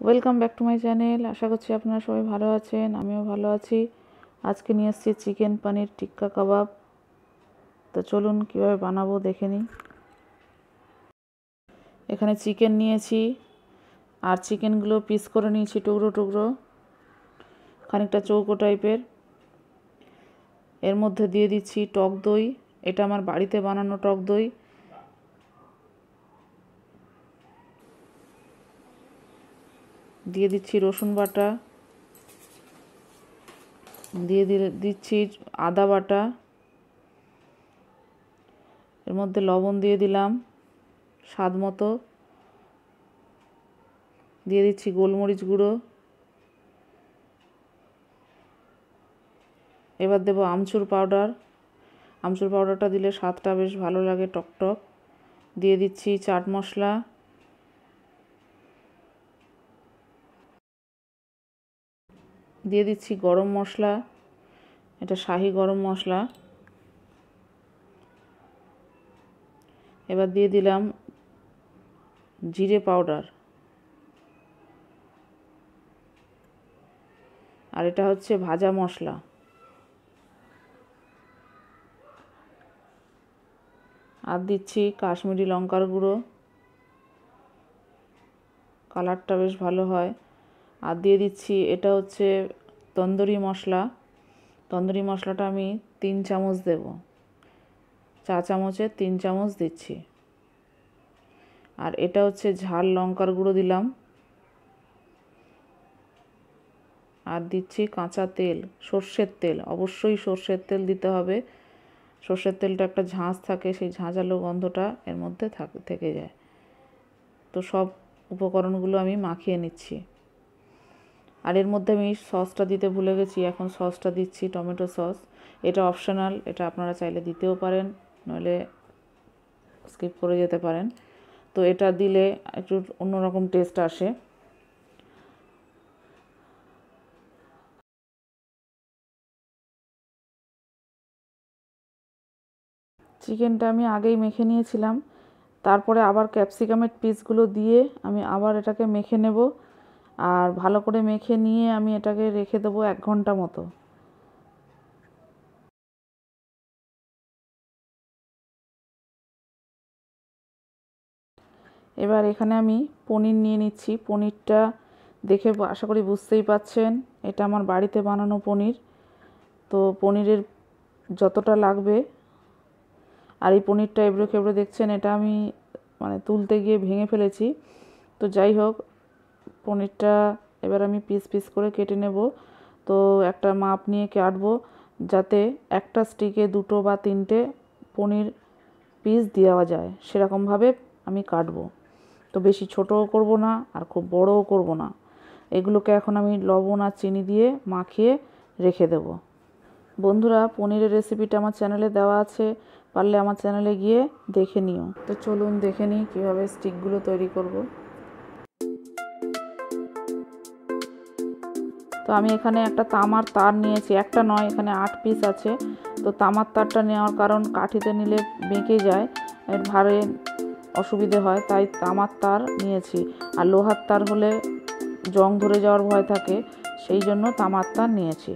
Welcome back to my channel আশা করছি আপনারা সবাই ভালো আছেন, আমিও ভালো আছি। আজকে নিয়ে এসেছি চিকেন পানির টিক্কা কাবাব। তো চলুন কীভাবে বানাবো দেখে নিই। এখানে চিকেন নিয়েছি, আর চিকেনগুলো পিস করে নিয়েছি টুকরো টুকরো, খানিকটা চৌকো টাইপের। এর মধ্যে দিয়ে দিচ্ছি টক দই। এটা আমার বাড়িতে বানানো টক দই। দিয়ে দিচ্ছি রসুন বাটা, দিয়ে দিলে দিচ্ছি আদা বাটা, এর মধ্যে লবণ দিয়ে দিলাম স্বাদ মতো। দিয়ে দিচ্ছি গোলমরিচ গুঁড়ো। এবার দেবো আমচুর পাউডার। আমচুর পাউডারটা দিলে স্বাদটা বেশ ভালো লাগে, টকটক। দিয়ে দিচ্ছি চাট মশলা। দিয়ে দিচ্ছি গরম মশলা, এটা শাহি গরম মশলা। এবার দিয়ে দিলাম জিরে পাউডার। আর এটা হচ্ছে ভাজা মশলা। আর দিচ্ছি কাশ্মীরি লঙ্কার গুঁড়ো। কালারটা বেশ ভালো হয়। আর দিয়ে দিচ্ছি, এটা হচ্ছে তন্দুরি মশলা। তন্দুরি মশলাটা আমি তিন চামচ দেব। চা চামচে তিন চামচ দিচ্ছি। আর এটা হচ্ছে ঝাল লঙ্কার গুঁড়ো দিলাম। আর দিচ্ছি কাঁচা তেল, সর্ষের তেল। অবশ্যই সর্ষের তেল দিতে হবে। সর্ষের তেলটা একটা ঝাঁঝ থাকে, সেই ঝাঁঝালো গন্ধটা এর মধ্যে থাকে, থেকে যায়। তো সব উপকরণগুলো আমি মাখিয়ে নিচ্ছি। আর এর মধ্যে আমি সসটা দিতে ভুলে গেছি, এখন সসটা দিচ্ছি টমেটো সস। এটা অপশনাল এটা আপনারা চাইলে দিতেও পারেন, নইলে স্কিপ করে যেতে পারেন। তো এটা দিলে একটু অন্যরকম টেস্ট আসে। চিকেনটা আমি আগেই মেখে নিয়েছিলাম। তারপরে আবার ক্যাপসিকামের পিসগুলো দিয়ে আমি আবার এটাকে মেখে নেব। আর ভালো করে মেখে নিয়ে আমি এটাকে রেখে দেবো এক ঘণ্টা মতো। এবার এখানে আমি পনির নিয়ে নিচ্ছি। পনিরটা দেখে আশা করি বুঝতেই পাচ্ছেন, এটা আমার বাড়িতে বানানো পনির। তো পনিরের যতটা লাগবে, আর এই পনিরটা এবড়ো খেবড়ো দেখছেন, এটা আমি মানে তুলতে গিয়ে ভেঙে ফেলেছি। তো যাই হোক পনিরটা এবার আমি পিস পিস করে কেটে নেব। তো একটা মাপ নিয়ে কাটবো যাতে একটা স্টিকে দুটো বা তিনটে পনির পিস দেওয়া যায়। সেরকমভাবে আমি কাটবো। তো বেশি ছোটও করব না আর খুব বড়ও করব না। এগুলোকে এখন আমি লবণ আর চিনি দিয়ে মাখিয়ে রেখে দেব। বন্ধুরা, পনিরের রেসিপিটা আমার চ্যানেলে দেওয়া আছে। পারলে আমার চ্যানেলে গিয়ে দেখে নিও। তো চলুন দেখে নিই কীভাবে স্টিকগুলো তৈরি করব। তো আমি এখানে একটা তামার তার নিয়েছি। একটা নয়, এখানে আট পিস আছে। তো তামার তারটা নেওয়ার কারণ কাঠিতে নিলে বেঁকে যায়, এর ভারে অসুবিধে হয়, তাই তামার তার নিয়েছি। আর লোহার তার হলে জং ধরে যাওয়ার ভয় থাকে, সেই জন্য তামার তার নিয়েছি।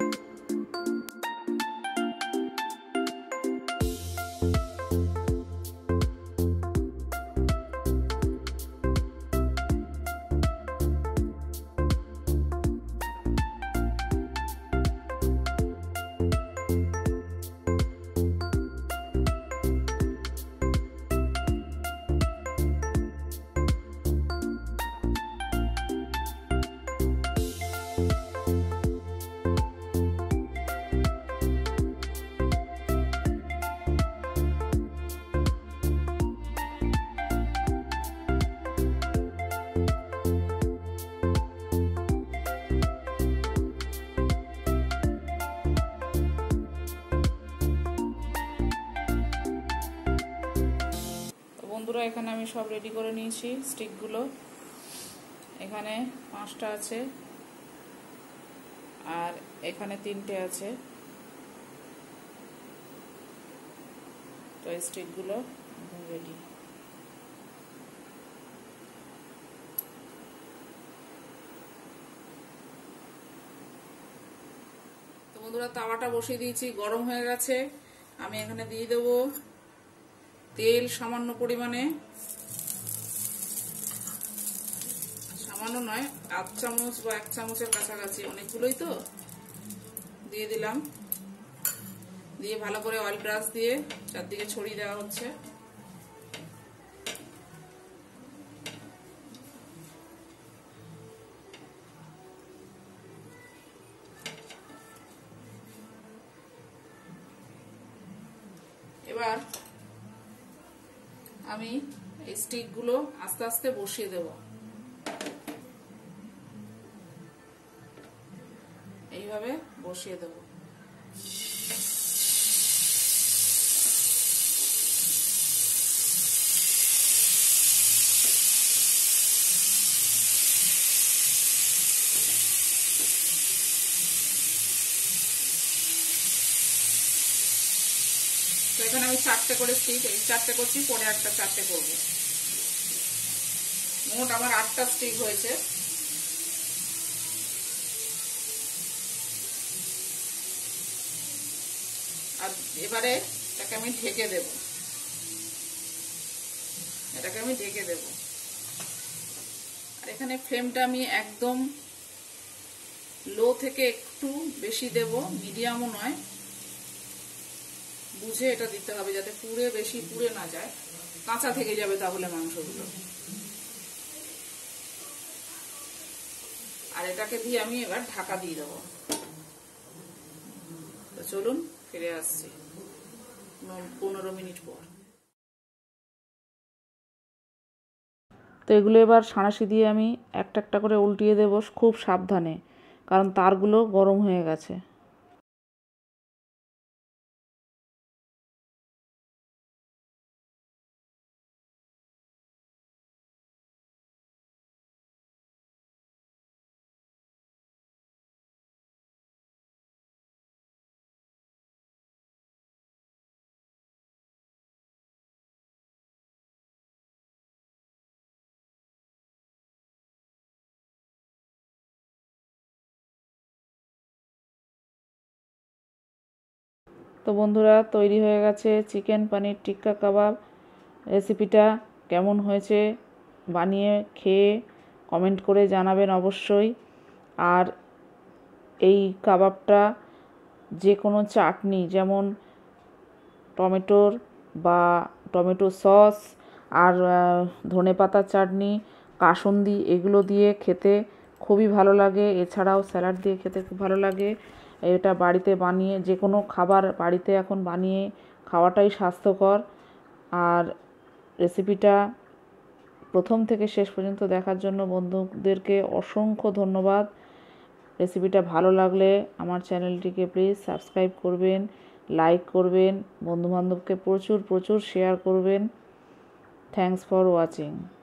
বন্ধুরা এখানে আমি সব রেডি করে নিয়েছি স্টিকগুলো এখানে পাঁচটা আছে। আর এখানে তিনটে আছে। তো এই স্টিকগুলো রেডি বন্ধুরা, তাওয়াটা বসিয়ে দিয়েছি, গরম হয়ে গেছে। আমি এখানে দিয়ে দেবো। তেল সামান্য পরিমাণে, সামান্য নয়, আধ চামচ বা এক চামচের কাছাকাছি, অনেকগুলোই তো। দিয়ে দিলাম। দিয়ে ভালো করে অয়েল ব্রাশ দিয়ে চারদিকে ছড়িয়ে দেওয়া হচ্ছে। এবার আমি এই স্টিকগুলো আস্তে আস্তে বসিয়ে দেব। এইভাবে বসিয়ে দেব তো এখানে আমি চারটে করে স্টিক এই চারটে করছি, পরে একটা চারটে করব। মোট আমার আটটা স্টিক হয়েছে। আর এবারে এটাকে আমি ঢেকে দেব। এটাকে আমি ঢেকে দেব। আর এখানে ফ্লেমটা আমি একদম লো থেকে একটু বেশি দেব মিডিয়ামও নয়। বুঝে এটা দিতে হবে যাতে পুড়ে বেশি পুড়ে না যায়। কাঁচা থেকে যাবে তাহলে মাংসগুলো। আর এটাকে দিয়ে আমি এবার ঢাকা দিয়ে দেবো। তো চলুন, ফিরে আসছি। পনেরো মিনিট পর। তো এগুলো এবার সাঁড়াশি দিয়ে আমি একটা একটা করে উল্টিয়ে দেবো খুব সাবধানে, কারণ তারগুলো গরম হয়ে গেছে। তো বন্ধুরা, তৈরি হয়ে গেছে চিকেন পানির টিক্কা কাবাব রেসিপিটা। কেমন হয়েছে বানিয়ে খেয়ে কমেন্ট করে জানাবেন অবশ্যই। আর এই কাবাবটা যে কোনো চাটনি, যেমন টমেটোর বা টমেটো সস আর ধনে পাতার চাটনি, কাসুন্দি, এগুলো দিয়ে খেতে খুবই ভালো লাগে। এছাড়াও স্যালাড দিয়ে খেতে খুব ভালো লাগে। এটা বাড়িতে বানিয়ে, যে কোনো খাবার বাড়িতে এখন বানিয়ে খাওয়াটাই স্বাস্থ্যকর। আর রেসিপিটা প্রথম থেকে শেষ পর্যন্ত দেখার জন্য বন্ধুদেরকে অসংখ্য ধন্যবাদ। রেসিপিটা ভালো লাগলে আমার চ্যানেলটিকে প্লিজ সাবস্ক্রাইব করবেন, লাইক করবেন, বন্ধুবান্ধবকে প্রচুর প্রচুর শেয়ার করবেন। Thanks for watching.